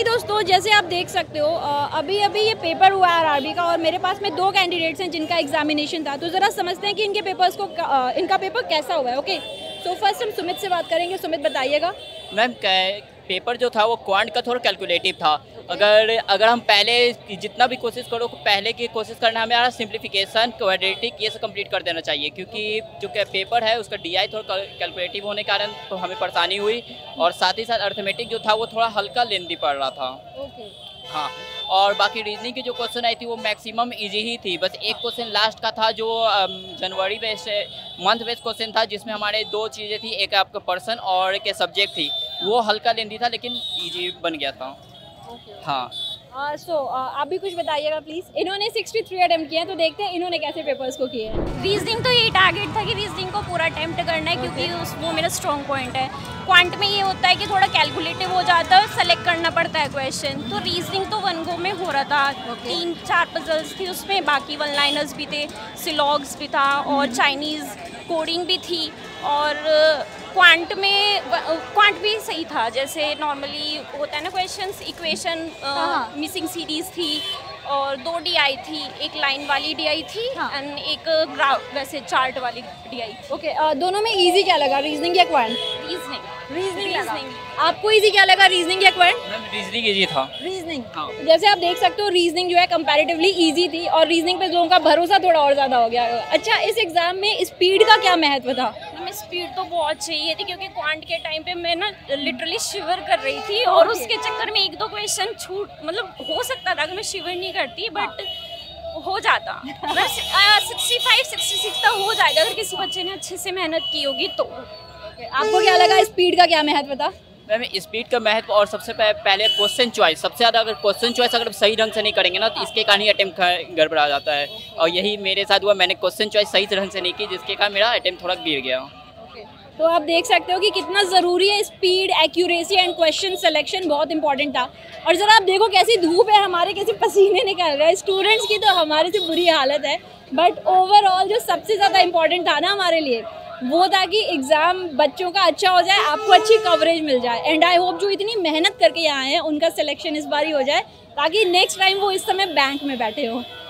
हाय दोस्तों, जैसे आप देख सकते हो अभी अभी ये पेपर हुआ है आरआरबी का और मेरे पास में दो कैंडिडेट्स हैं जिनका एग्जामिनेशन था। तो ज़रा समझते हैं कि इनके पेपर्स को इनका पेपर कैसा हुआ है ओके सो फ़र्स्ट हम सुमित से बात करेंगे। सुमित, बताइएगा। मैम पेपर जो था वो क्वांट का थोड़ा कैलकुलेटिव था। अगर अगर हम पहले जितना भी कोशिश करो पहले की कोशिश करना हमें सिंप्लीफिकेशन क्वाड्रेटिक ये सब कंप्लीट कर देना चाहिए क्योंकि जो कि पेपर है उसका डी आई थोड़ा कैलकुलेटिव होने के कारण तो हमें परेशानी हुई और साथ ही साथ अर्थमेटिक जो था वो थोड़ा हल्का लेंदी पड़ रहा था। ओके हाँ और बाकी रीजनिंग की जो क्वेश्चन आई थी वो मैक्सिमम इजी ही थी बस एक क्वेश्चन लास्ट का था जो जनवरी बेस मंथ बेस्ड क्वेश्चन था जिसमें हमारे दो चीज़ें थी एक आपका पर्सन और एक सब्जेक्ट थी। वो हल्का लेंदी था लेकिन इजी बन गया था। हाँ। सो uh, so, uh, आप भी कुछ बताइएगा प्लीज़ इन्होंने 63 अटेम्प्ट किए हैं तो देखते हैं इन्होंने कैसे पेपर्स को किए हैं। रीजनिंग तो यही टारगेट था कि रीजनिंग को पूरा अटेम्प्ट करना है okay. क्योंकि उस वो मेरा स्ट्रॉन्ग पॉइंट है। क्वांट में ये होता है कि थोड़ा कैलकुलेटिव हो जाता है और सेलेक्ट करना पड़ता है क्वेश्चन तो रीजनिंग तो वन गो में हो रहा था। Okay. तीन चार पजल्स थी उसमें बाकी वन लाइनर्स भी थे सिलॉग्स भी था और चाइनीज़ कोडिंग भी थी। और क्वांट में क्वांट भी सही था जैसे नॉर्मली होता है ना क्वेश्चंस इक्वेशन। मिसिंग सीरीज़ थी और दो डीआई थी एक लाइन वाली डीआई थी एंड हाँ। एक ग्राफ वैसे चार्ट वाली डीआई थी। ओके okay, दोनों में इजी क्या लगा रीजनिंग या क्वांट रीजनिंग रीजनिंग रीजनिंग आपको इजी क्या लगा रीजनिंग या क्वांट रीजनिंग इजी था। रीजनिंग हाँ। जैसे आप देख सकते हो रीजनिंग जो है कंपैरेटिवली इजी थी और रीजनिंग पे लोगों का भरोसा थोड़ा और ज़्यादा हो गया। अच्छा इस एग्ज़ाम में स्पीड का क्या महत्व था? हमें स्पीड तो बहुत चाहिए थी क्योंकि क्वांट के टाइम पे मैं ना लिटरली शिवर कर रही थी और Okay. उसके चक्कर में एक दो क्वेश्चन छूट मतलब हो सकता था कि मैं शिवर नहीं करती बट हो। जाता। सिक्सटी फाइव सिक्सटी सिक्स तक हो जाएगा अगर किसी बच्चे ने अच्छे से मेहनत की होगी तो। आपको क्या लगा स्पीड का क्या महत्व था? मैम स्पीड का महत्व और सबसे पहले क्वेश्चन चॉइस सबसे ज़्यादा अगर क्वेश्चन चॉइस अगर सही ढंग से नहीं करेंगे ना तो इसके कारण ही अटेम्प्ट गड़बड़ा जाता है। और यही मेरे साथ हुआ मैंने क्वेश्चन चॉइस सही ढंग से नहीं की जिसके कारण मेरा अटेम्प्ट थोड़ा गिर गया। तो आप देख सकते हो कि कितना ज़रूरी है speed accuracy and question selection बहुत इंपॉर्टेंट था। और ज़रा आप देखो कैसी धूप है हमारे, कैसे पसीने निकल रहे हैं। स्टूडेंट्स की तो हमारे से बुरी हालत है बट ओवरऑल जो सबसे ज़्यादा इंपॉर्टेंट था ना हमारे लिए, वो था कि एग्ज़ाम बच्चों का अच्छा हो जाए, आपको अच्छी कवरेज मिल जाए। एंड आई होप जो इतनी मेहनत करके आए हैं, उनका सिलेक्शन इस बार ही हो जाए, ताकि नेक्स्ट टाइम वो इस समय बैंक में बैठे हो।